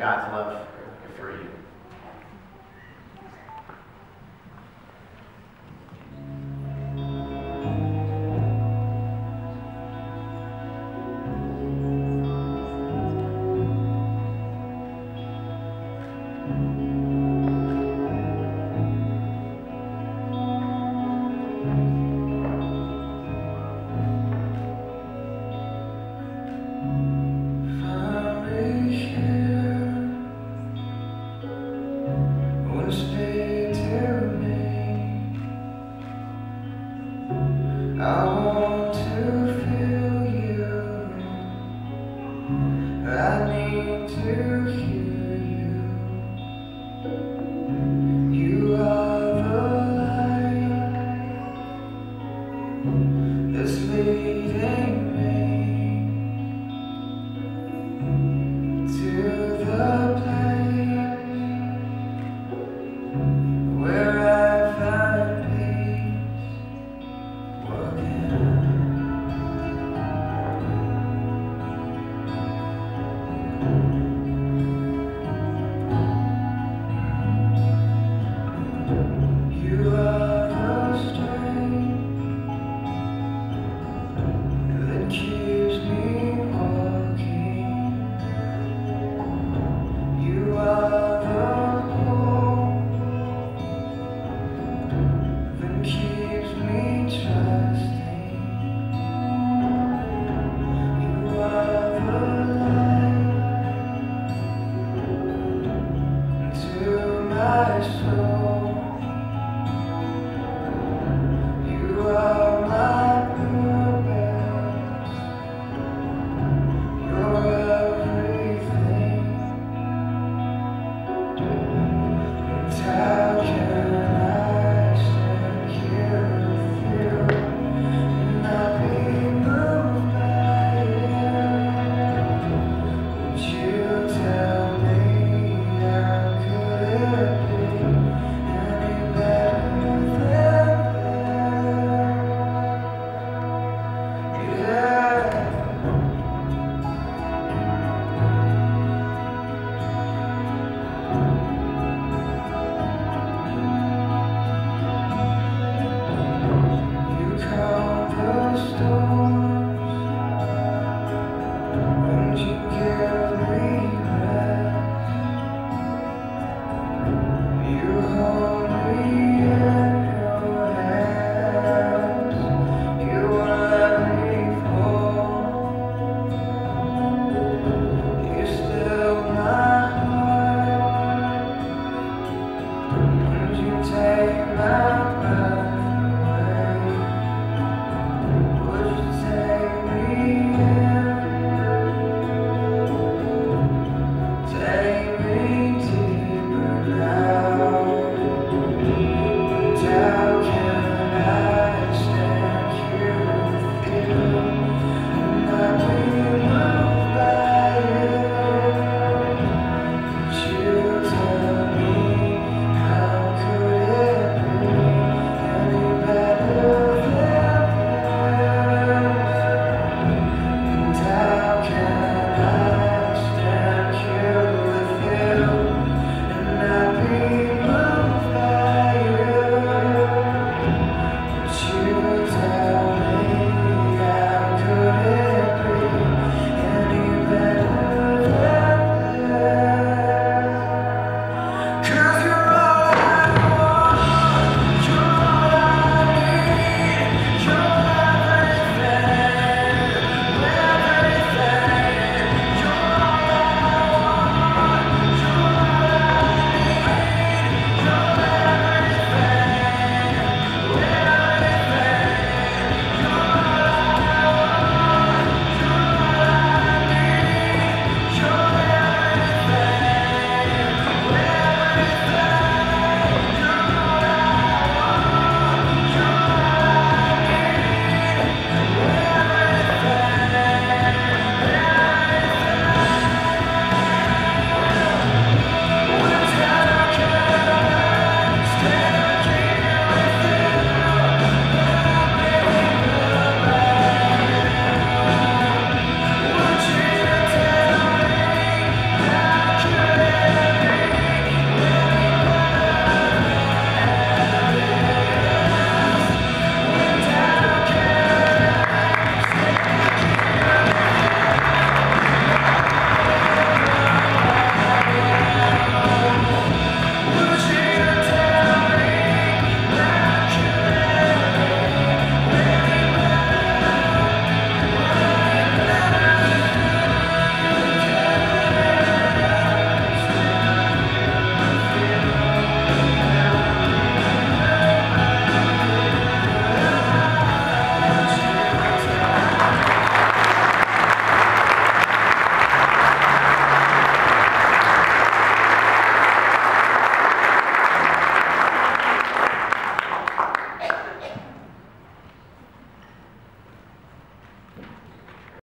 God's love To me. I want to feel you. I need to hear.